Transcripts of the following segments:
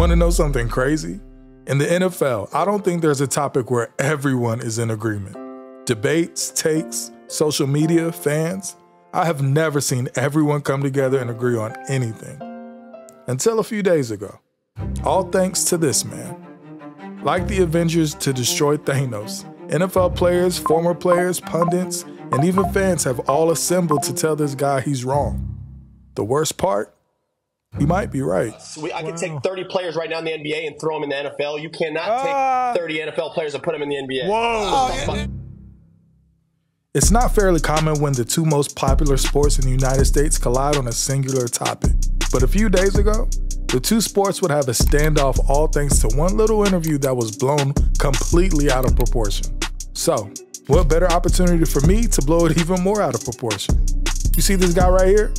Want to know something crazy? In the NFL, I don't think there's a topic where everyone is in agreement. Debates, takes, social media, fans, I have never seen everyone come together and agree on anything. Until a few days ago. All thanks to this man. Like the Avengers to destroy Thanos, NFL players, former players, pundits, and even fans have all assembled to tell this guy he's wrong. The worst part? He might be right. We, I wow. could take 30 players right now in the NBA and throw them in the NFL. You cannot uh, take 30 NFL players and put them in the NBA. Whoa. Oh, it's not fairly common when the two most popular sports in the United States collide on a singular topic. But a few days ago, the two sports would have a standoff all thanks to one little interview that was blown completely out of proportion. So, what better opportunity for me to blow it even more out of proportion? You see this guy right here?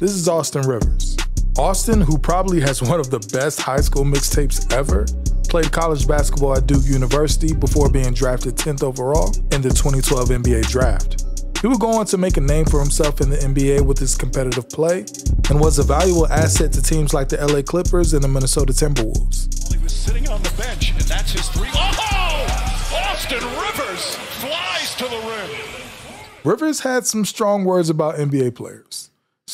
This is Austin Rivers. Austin, who probably has one of the best high school mixtapes ever, played college basketball at Duke University before being drafted 10th overall in the 2012 NBA draft. He would go on to make a name for himself in the NBA with his competitive play and was a valuable asset to teams like the LA Clippers and the Minnesota Timberwolves. He was sitting on the bench, and that's his three. Oh! Austin Rivers flies to the rim. Rivers had some strong words about NBA players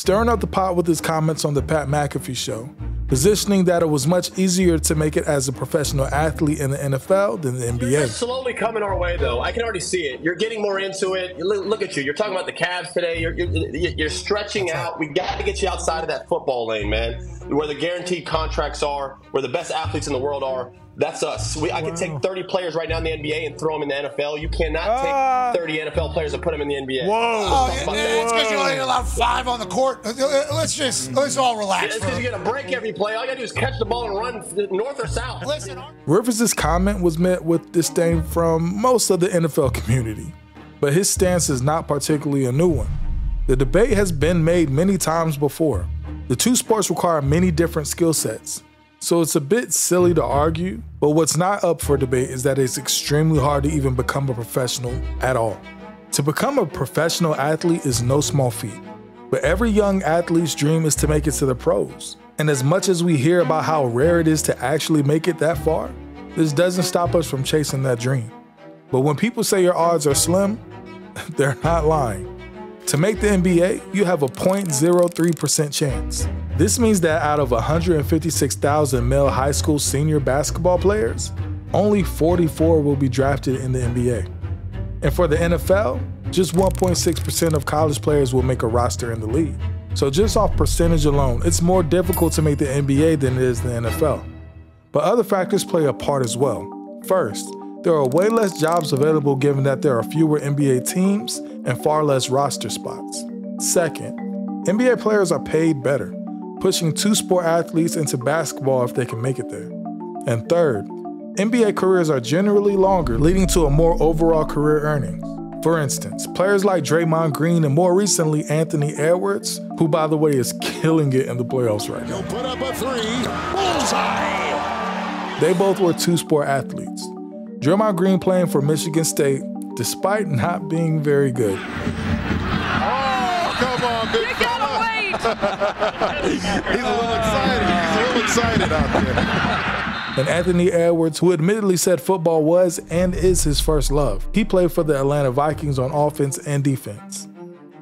stirring up the pot with his comments on the Pat McAfee show, positioning that it was much easier to make it as a professional athlete in the NFL than the NBA. It's slowly coming our way, though. I can already see it. You're getting more into it. Look at you. You're talking about the Cavs today. You're, you're, you're stretching out. We got to get you outside of that football lane, man, where the guaranteed contracts are, where the best athletes in the world are. That's us. We, I wow. can take 30 players right now in the NBA and throw them in the NFL. You cannot uh, take 30 NFL players and put them in the NBA. Whoa! Oh, yeah, it's because you only allow five on the court. Uh, uh, let's just let's all relax. It's because you get a break every play. All you gotta do is catch the ball and run north or south. Listen, Rivers' comment was met with disdain from most of the NFL community, but his stance is not particularly a new one. The debate has been made many times before. The two sports require many different skill sets. So it's a bit silly to argue, but what's not up for debate is that it's extremely hard to even become a professional at all. To become a professional athlete is no small feat, but every young athlete's dream is to make it to the pros. And as much as we hear about how rare it is to actually make it that far, this doesn't stop us from chasing that dream. But when people say your odds are slim, they're not lying. To make the NBA, you have a 0.03% chance. This means that out of 156,000 male high school senior basketball players, only 44 will be drafted in the NBA. And for the NFL, just 1.6% of college players will make a roster in the league. So just off percentage alone, it's more difficult to make the NBA than it is the NFL. But other factors play a part as well. First, there are way less jobs available given that there are fewer NBA teams and far less roster spots. Second, NBA players are paid better, pushing two sport athletes into basketball if they can make it there. And third, NBA careers are generally longer, leading to a more overall career earnings. For instance, players like Draymond Green and more recently Anthony Edwards, who by the way is killing it in the playoffs right now. He'll put up a three. Bullseye! They both were two sport athletes. Draymond Green playing for Michigan State despite not being very good. Oh, come on, big fella. He's a little excited. He's a little excited out there. And Anthony Edwards, who admittedly said football was and is his first love. He played for the Atlanta Vikings on offense and defense.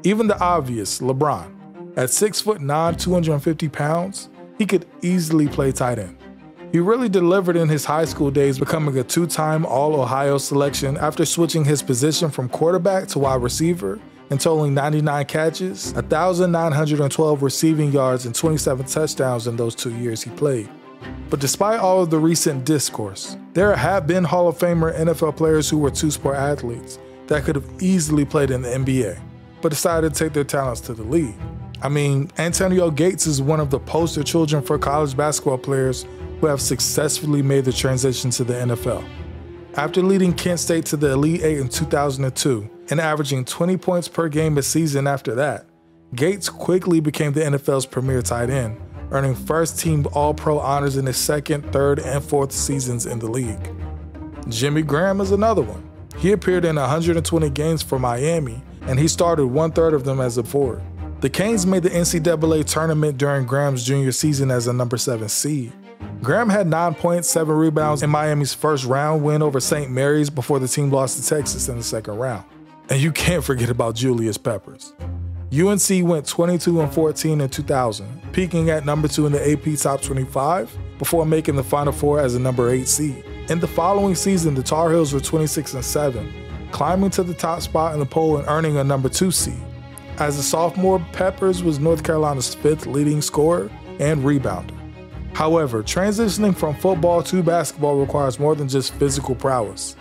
Even the obvious, LeBron. At 6'9, 250 pounds, he could easily play tight end. He really delivered in his high school days, becoming a two time All Ohio selection after switching his position from quarterback to wide receiver and totaling 99 catches, 1,912 receiving yards, and 27 touchdowns in those two years he played. But despite all of the recent discourse, there have been Hall of Famer NFL players who were two sport athletes that could have easily played in the NBA, but decided to take their talents to the league. I mean, Antonio Gates is one of the poster children for college basketball players who have successfully made the transition to the NFL. After leading Kent State to the Elite Eight in 2002 and averaging 20 points per game a season after that, Gates quickly became the NFL's premier tight end, earning first team All Pro honors in his second, third, and fourth seasons in the league. Jimmy Graham is another one. He appeared in 120 games for Miami, and he started one third of them as a forward. The Canes made the NCAA tournament during Graham's junior season as a number 7 seed, Graham had 9.7 rebounds in Miami's first round win over St. Mary's before the team lost to Texas in the second round. And you can't forget about Julius Peppers. UNC went 22 and 14 in 2000, peaking at number 2 in the AP Top 25 before making the Final Four as a number 8 seed. In the following season, the Tar Heels were 26 and 7, climbing to the top spot in the poll and earning a number 2 seed. As a sophomore, Peppers was North Carolina's fifth leading scorer and rebounder. However, transitioning from football to basketball requires more than just physical prowess.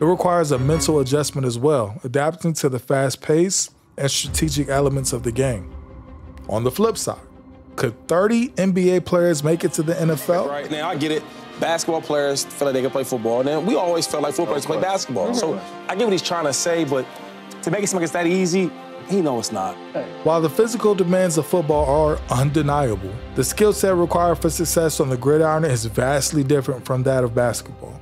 It requires a mental adjustment as well, adapting to the fast pace and strategic elements of the game. On the flip side, could 30 NBA players make it to the NFL? Right now, I get it. Basketball players feel like they can play football, and then we always felt like football players play basketball. So I get what he's trying to say, but to make it seem like it's that easy, he know it's not. While the physical demands of football are undeniable, the skill set required for success on the gridiron is vastly different from that of basketball.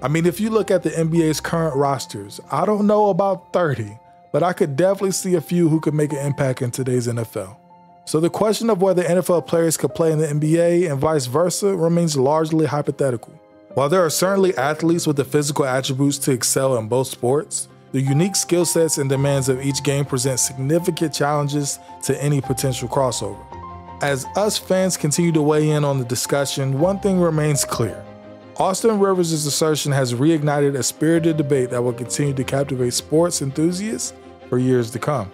I mean, if you look at the NBA's current rosters, I don't know about 30, but I could definitely see a few who could make an impact in today's NFL. So the question of whether NFL players could play in the NBA and vice versa remains largely hypothetical. While there are certainly athletes with the physical attributes to excel in both sports, the unique skill sets and demands of each game present significant challenges to any potential crossover. As us fans continue to weigh in on the discussion, one thing remains clear. Austin Rivers' assertion has reignited a spirited debate that will continue to captivate sports enthusiasts for years to come.